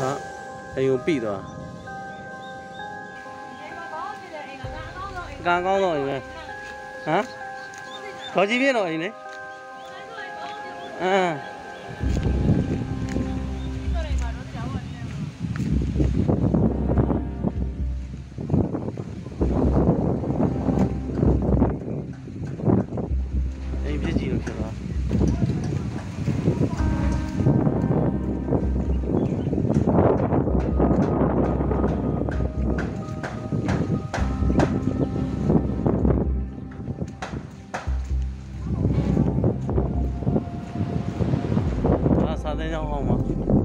ဟာအိမ်ကိုပြီသွားကံကောင်းတော့အိမ်ပဲဟမ်ခေါ်ကြည့်ပြတော့အိမ်လေအမ် ဒါစာသင်ကျောင်းဟောင်းမှာ